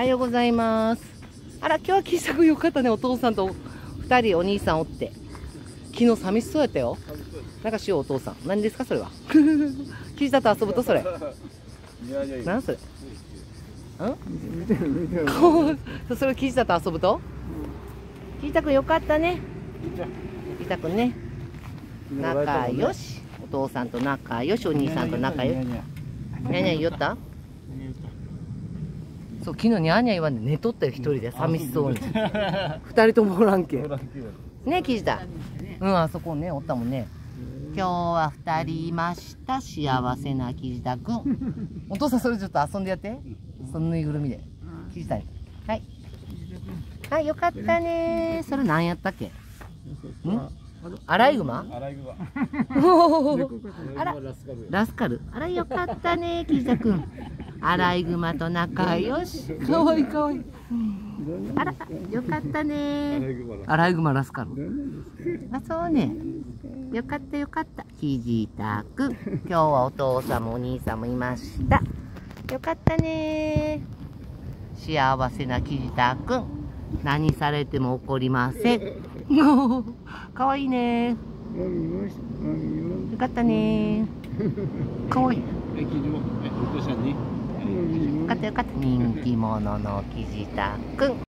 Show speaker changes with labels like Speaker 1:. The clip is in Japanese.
Speaker 1: おはようございます。あら、今日は岸田君よかったね。お父さんと二人お兄さんおって。昨日寂しそうやったよ。なんかしようお父さん。何ですかそれは？岸田と遊ぶとそれ。何それ？うそれ岸田と遊ぶと？岸田君よかったね。岸田君ね。仲良。し。お父さんと仲良し。お兄さんと仲良し。にゃにゃ言おったそう、昨日にゃにゃ言わんで寝とったよ、一人で寂しそうに。二人ともおらんけ。ね、岸田。うん、あそこね、おったもんね。今日は二人いました。幸せな岸田くん。お父さん、それちょっと遊んでやって。そのぬいぐるみで。岸田に。はい。はい、よかったねそれ何やったっけ？ん？アライグマ？
Speaker 2: アライグマ。
Speaker 1: あら
Speaker 2: ラスカル。
Speaker 1: ラスカル。あら、よかったね、岸田くん。アライグマと仲良し。かわいいかわいい。あら、よかったね。アライグマラスカル。あ、そうね。よかったよかった。岸田くん。今日はお父さんもお兄さんもいました。よかったね。幸せな岸田くん。何されても怒りません。かわいいね。よかったね。かわいい。よかったよかった。人気者の岸田くん。